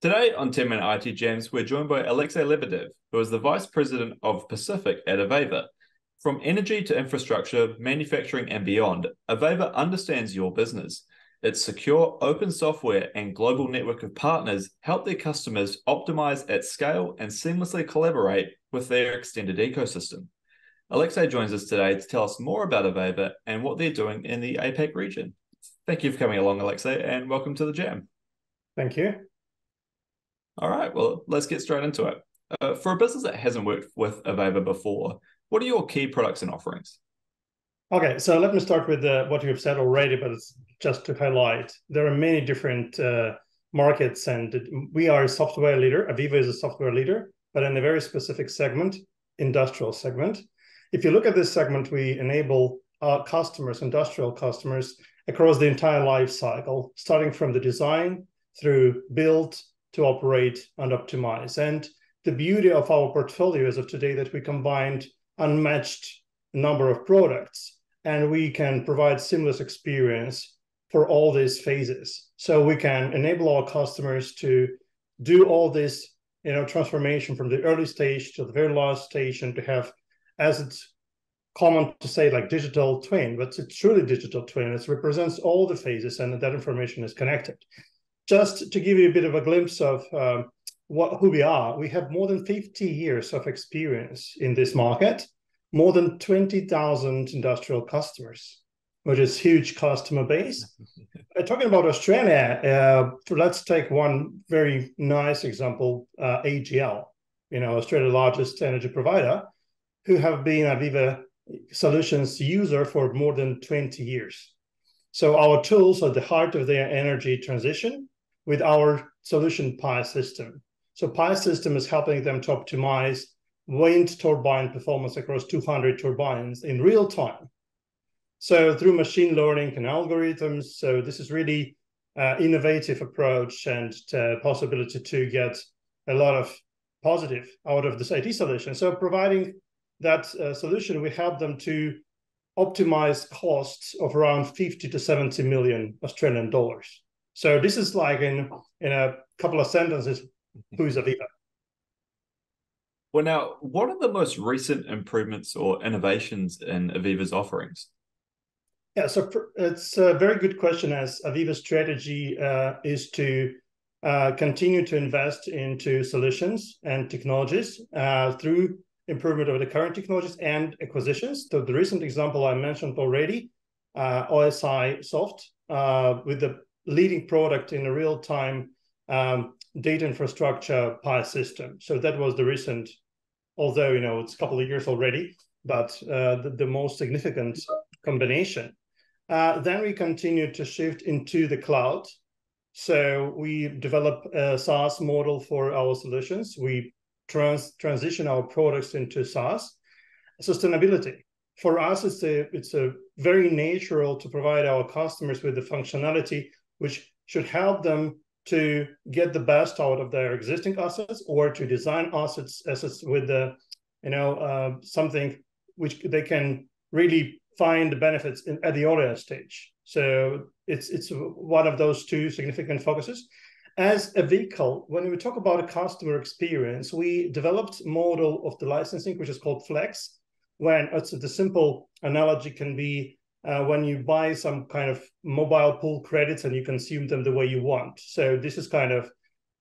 Today on 10 Minute IT Jams, we're joined by Alexey Lebedev, who is the Vice President of Pacific at Aveva. From energy to infrastructure, manufacturing, and beyond, Aveva understands your business. Its secure, open software and global network of partners help their customers optimize at scale and seamlessly collaborate with their extended ecosystem. Alexey joins us today to tell us more about Aveva and what they're doing in the APAC region. Thank you for coming along, Alexey, and welcome to the Jam. Thank you. All right, well, let's get straight into it. Uh, for a business that hasn't worked with Aveva before, what are your key products and offerings? Okay, so let me start with uh, what you've said already, but it's just to highlight there are many different uh, markets, and we are a software leader. Aveva is a software leader, but in a very specific segment, industrial segment. If you look at this segment, we enable our customers, industrial customers, across the entire life cycle, starting from the design through build to operate and optimize. And the beauty of our portfolio as of today that we combined unmatched number of products and we can provide seamless experience for all these phases. So we can enable our customers to do all this, you know, transformation from the early stage to the very last stage and to have, as it's common to say, like digital twin, but it's truly digital twin. It represents all the phases and that information is connected just to give you a bit of a glimpse of um, what who we are, we have more than 50 years of experience in this market, more than 20,000 industrial customers, which is huge customer base. uh, talking about Australia, uh, let's take one very nice example, uh, AGL, you know, Australia's largest energy provider, who have been Aveva Solutions user for more than 20 years. So our tools are the heart of their energy transition with our solution PI system. So PI system is helping them to optimize wind turbine performance across 200 turbines in real time. So through machine learning and algorithms, so this is really uh, innovative approach and uh, possibility to get a lot of positive out of this IT solution. So providing that uh, solution, we help them to optimize costs of around 50 to 70 million Australian dollars. So this is like in in a couple of sentences, who's Aveva? Well, now, what are the most recent improvements or innovations in Aveva's offerings? Yeah, so it's a very good question. As Aveva's strategy uh, is to uh, continue to invest into solutions and technologies uh, through improvement of the current technologies and acquisitions. So the recent example I mentioned already, uh, OSIsoft, uh, with the leading product in a real-time um, data infrastructure PI system. So that was the recent, although you know it's a couple of years already, but uh, the, the, most significant combination. Uh, then we continue to shift into the cloud. So we develop a SaaS model for our solutions. We trans transition our products into SaaS. Sustainability for us, it's a it's a very natural to provide our customers with the functionality which should help them to get the best out of their existing assets or to design assets assets with the you know uh, something which they can really find the benefits in, at the earlier stage. So it's it's one of those two significant focuses. As a vehicle when we talk about a customer experience we developed model of the licensing which is called flex when it's the simple analogy can be uh, when you buy some kind of mobile pool credits and you consume them the way you want. So this is kind of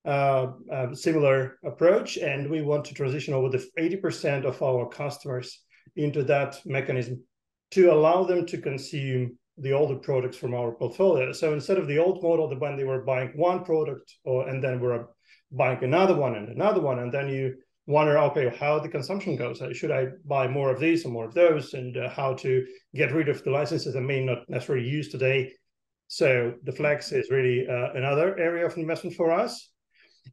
uh, a similar approach, and we want to transition over the 80% of our customers into that mechanism to allow them to consume the older products from our portfolio. So instead of the old model, when they were buying one product, or and then we're buying another one and another one, and then you wonder, okay, how the consumption goes. Uh, should I buy more of these or more of those, and uh, how to get rid of the licenses I may not necessarily use today. So the Flex is really uh, another area of investment for us,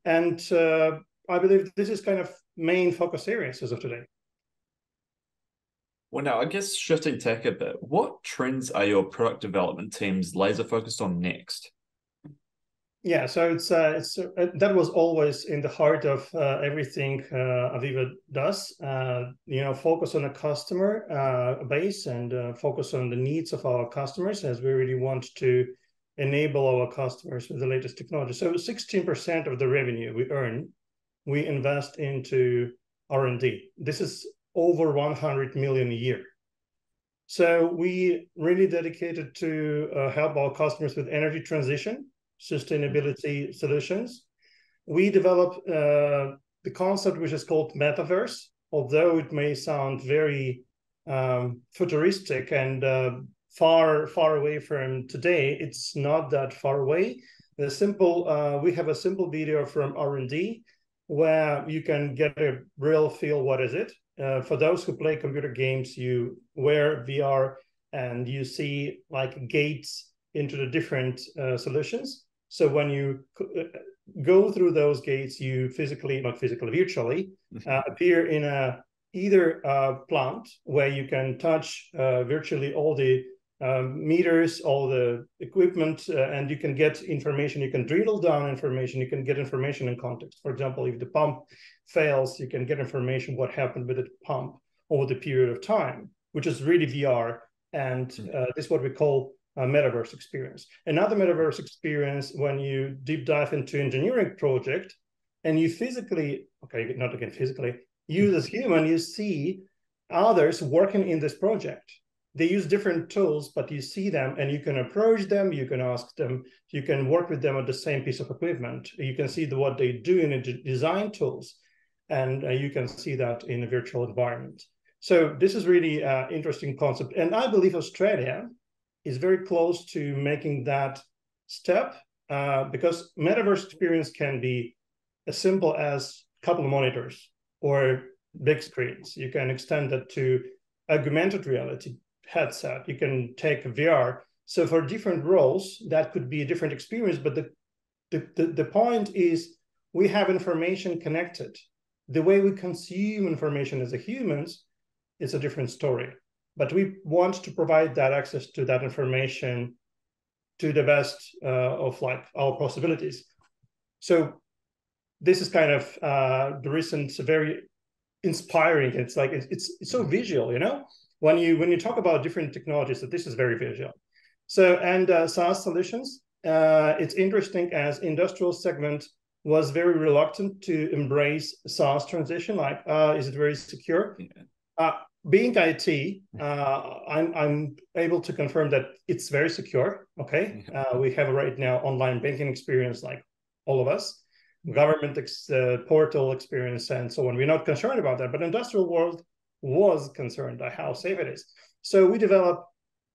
and uh, I believe this is kind of main focus areas as of today. Well, now I guess shifting tack a bit, what trends are your product development teams laser focused on next? Yeah, so it's uh, it's uh, that was always in the heart of uh, everything uh, Aveva does. Uh, you know, focus on a customer uh, base and focus on the needs of our customers, as we really want to enable our customers with the latest technology. So 16% of the revenue we earn, we invest into R&D. This is over 100 million a year. So we really dedicated to help our customers with energy transition, sustainability solutions. We develop uh, the concept which is called metaverse, although it may sound very um, futuristic and uh, far far away from today. It's not that far away. The simple uh, we have a simple video from R and D where you can get a real feel. What is it? Uh, for those who play computer games, you wear VR and you see like gates into the different uh, solutions. So when you uh, go through those gates, you physically, not physically, virtually, mm-hmm. uh, appear in a either a plant where you can touch uh, virtually all the um, meters, all the equipment, uh, and you can get information. You can drill down information. You can get information in context. For example, if the pump fails, you can get information what happened with the pump over the period of time, which is really VR. And hmm. uh, this is what we call a metaverse experience. Another metaverse experience when you deep dive into engineering project and you physically, okay, not again physically, you as human, you see others working in this project they use different tools, but you see them and you can approach them, you can ask them, you can work with them on the same piece of equipment. You can see the, what they do in the design tools, and uh, you can see that in a virtual environment. So this is really an uh, interesting concept. And I believe Australia is very close to making that step uh, because metaverse experience can be as simple as a couple of monitors or big screens. You can extend that to augmented reality, headset, you can take VR. So for different roles, that could be a different experience. But the, the, the, the point is we have information connected. The way we consume information as a humans is a different story. But we want to provide that access to that information to the best uh, of like our possibilities. So this is kind of uh, the recent very inspiring. It's like it's, it's, it's so visual, you know when you when you talk about different technologies, that this is very visual. So and uh, SaaS solutions, uh, it's interesting as industrial segment was very reluctant to embrace SaaS transition. Like, uh, is it very secure? Yeah. Being IT, uh, I'm I'm able to confirm that it's very secure. Okay, uh, we have right now online banking experience, like all of us, government ex- uh, portal experience, and so on. We're not concerned about that, but industrial world was concerned by how safe it is. So we developed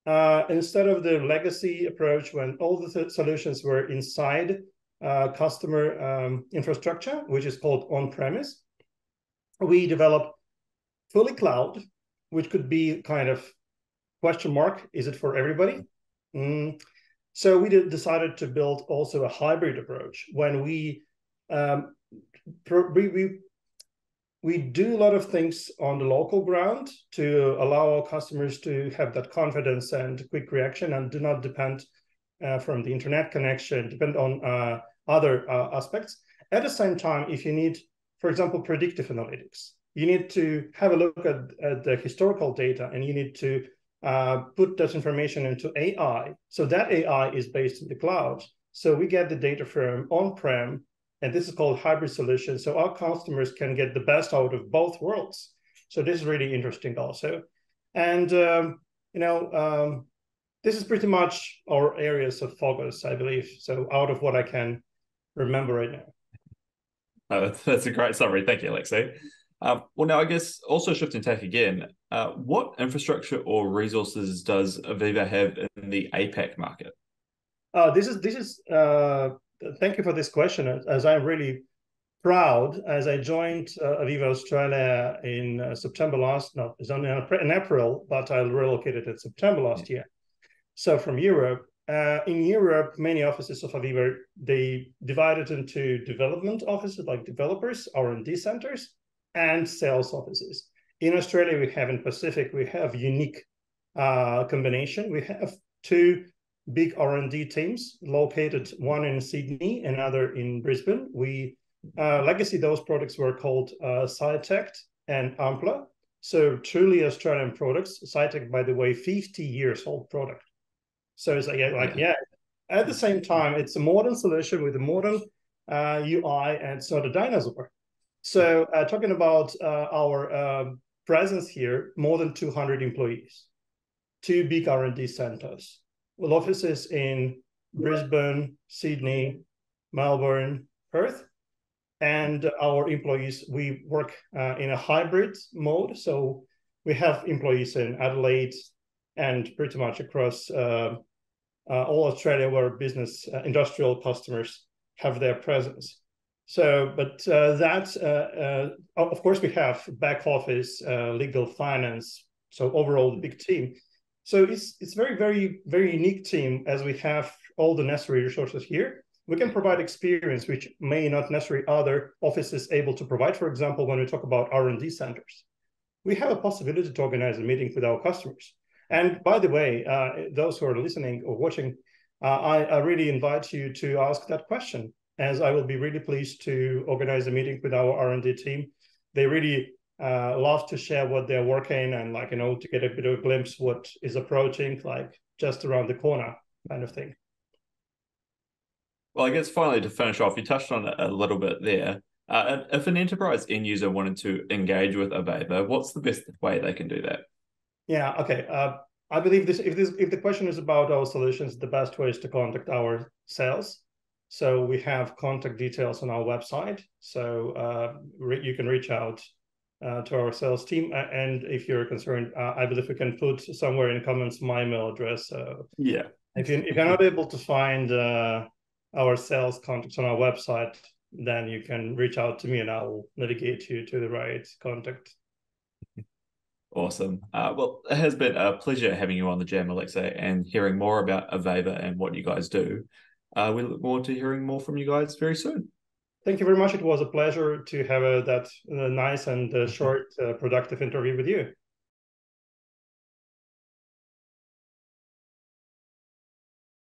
uh, instead of the legacy approach when all the th- solutions were inside uh, customer um, infrastructure, which is called on-premise, we developed fully cloud, which could be kind of question mark: is it for everybody? Mm. So we did, decided to build also a hybrid approach when we um, we, we we do a lot of things on the local ground to allow our customers to have that confidence and quick reaction and do not depend uh, from the internet connection, depend on uh, other uh, aspects. At the same time, if you need, for example, predictive analytics, you need to have a look at, at the historical data and you need to uh, put that information into AI. So that AI is based in the cloud. So we get the data from on-prem and this is called hybrid solution. So our customers can get the best out of both worlds. So this is really interesting also. And, um, you know, um, this is pretty much our areas of focus, I believe. So out of what I can remember right now. Oh, that's a great summary. Thank you, Alexey. Uh, well, now I guess also shifting tack again, uh, what infrastructure or resources does Aveva have in the APAC market? Uh, this is this is uh, thank you for this question, as I'm really proud as I joined uh, Aveva Australia in uh, September last, no, it's only in April, but I relocated in September last year. So from Europe, uh, in Europe, many offices of Aveva, they divided into development offices like developers, R&D centers, and sales offices. In Australia, we have in Pacific, we have unique uh, combination. We have two big R&D teams located one in Sydney, another in Brisbane. We uh, legacy those products were called uh, Citect and Ampla. So truly Australian products. Citect, by the way, 50 years old product. So it's like, like yeah, at the same time, it's a modern solution with a modern uh, UI and it's not a dinosaur. So uh, talking about uh, our um, presence here, more than 200 employees, two big R&D centers, with offices in Brisbane, Sydney, Melbourne, Perth, and our employees, we work uh, in a hybrid mode. So we have employees in Adelaide and pretty much across uh, uh, all Australia where business uh, industrial customers have their presence. So, but uh, that, uh, of course, we have back office, legal, finance. So overall, the big team. So it's it's very very very unique team as we have all the necessary resources here we can provide experience which may not necessarily other offices able to provide. For example, when we talk about R&D centers, we have a possibility to organize a meeting with our customers. And by the way, uh, those who are listening or watching, uh, I, I, really invite you to ask that question, as I will be really pleased to organize a meeting with our R&D team. They really uh, love to share what they're working and like, you know, to get a bit of a glimpse what is approaching, like just around the corner kind of thing. Well, I guess finally to finish off, you touched on it a little bit there. Uh, if an enterprise end user wanted to engage with Aveva, what's the best way they can do that? Yeah. Okay. Uh, I believe this. If this, if the question is about our solutions, the best way is to contact our sales. So we have contact details on our website. So uh, re- you can reach out uh, to our sales team. And if you're concerned, uh, I believe we can put somewhere in comments my email address. yeah. If, you, if you're not able to find uh, our sales contacts on our website, then you can reach out to me and I'll navigate you to the right contact. Awesome. Uh, well, it has been a pleasure having you on the jam, Alexey, and hearing more about Aveva and what you guys do. Uh, we look forward to hearing more from you guys very soon. Thank you very much. It was a pleasure to have a, that uh, nice and uh, short, uh, productive interview with you.